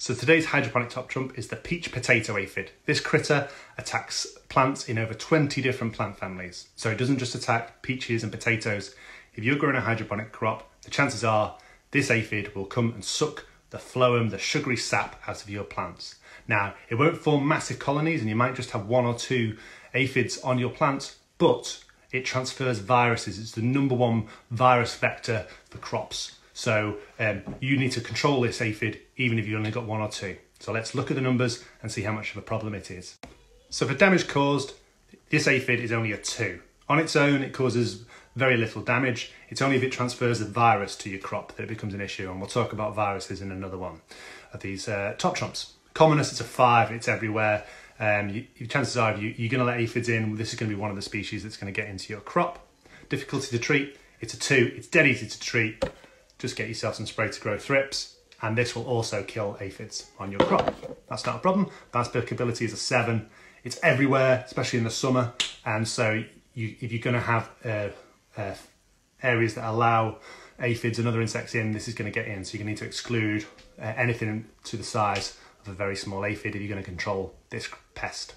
So today's hydroponic top trump is the peach potato aphid. This critter attacks plants in over 20 different plant families. So it doesn't just attack peaches and potatoes. If you're growing a hydroponic crop, the chances are this aphid will come and suck the phloem, the sugary sap out of your plants. Now, it won't form massive colonies and you might just have one or two aphids on your plants, but it transfers viruses. It's the number one virus vector for crops. So um, you need to control this aphid even if you've only got one or two. So let's look at the numbers and see how much of a problem it is. So for damage caused, this aphid is only a two. On its own, it causes very little damage. It's only if it transfers a virus to your crop that it becomes an issue. And we'll talk about viruses in another one of these uh, top trumps. Commonness, it's a five, it's everywhere. Um, you, chances are, you, you're going to let aphids in, this is going to be one of the species that's going to get into your crop. Difficulty to treat, it's a two, it's dead easy to treat just get yourself some Spray2Grow thrips and this will also kill aphids on your crop. That's not a problem. Bounce applicability is a seven. It's everywhere, especially in the summer. And so you, if you're gonna have uh, uh, areas that allow aphids and other insects in, this is gonna get in. So you're gonna need to exclude uh, anything to the size of a very small aphid if you're gonna control this pest.